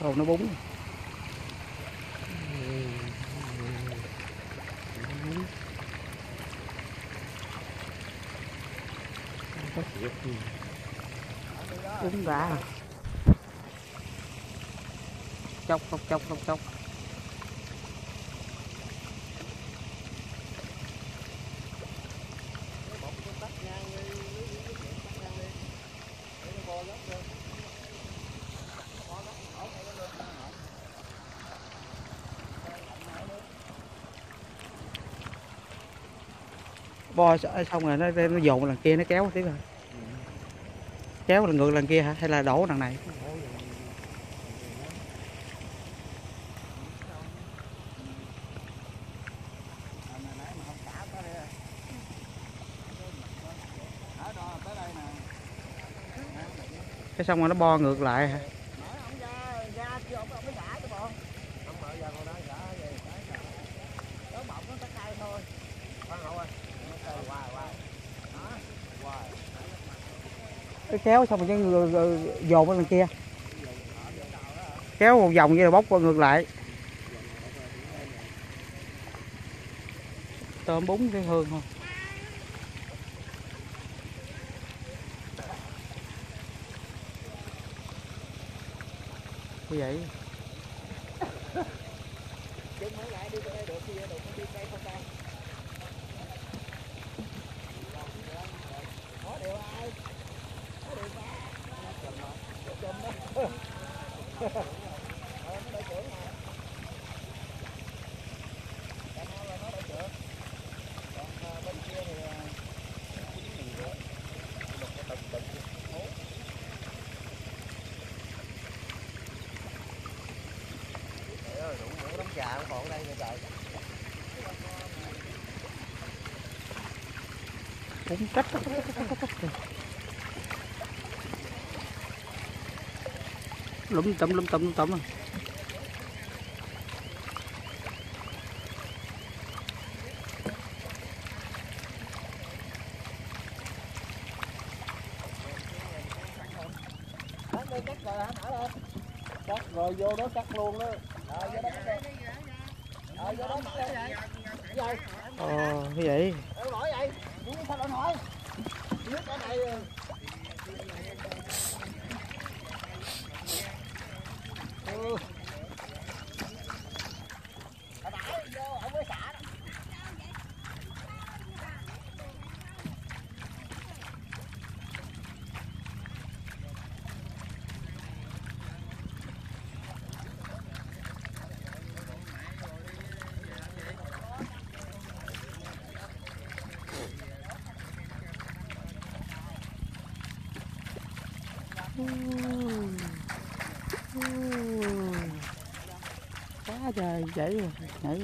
Rồi nó búng. búng ra. Chốc chốc chốc chốc chốc. Bo xong rồi nó nó dồn lần kia, nó kéo tiếp rồi kéo lần ngược lần kia hả? Hay là đổ lần này? Cái xong rồi nó bo ngược lại hả? Cái kéo xong rồi cái dồn qua kia. Kéo một vòng như là bóc qua ngược lại. Tôm bún cái hương không? Như vậy cũng cách cách cách cách cách cách kìa. lúm tấm lúm tấm lúm tấm à. cắt rồi vô đó cắt luôn đó ờ vô đó cắt ờ vô đó cắt đi rồi ờ như vậy. Quá trời chảy rồi nhảy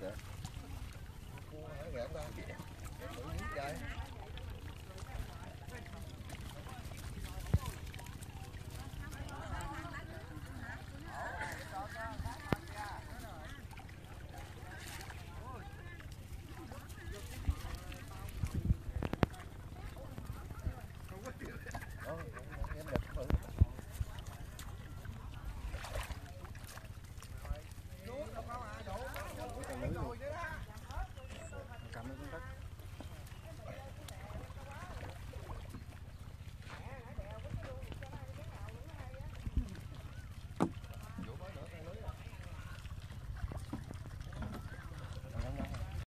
kìa. Cua hả gãy ta. Để 咱们。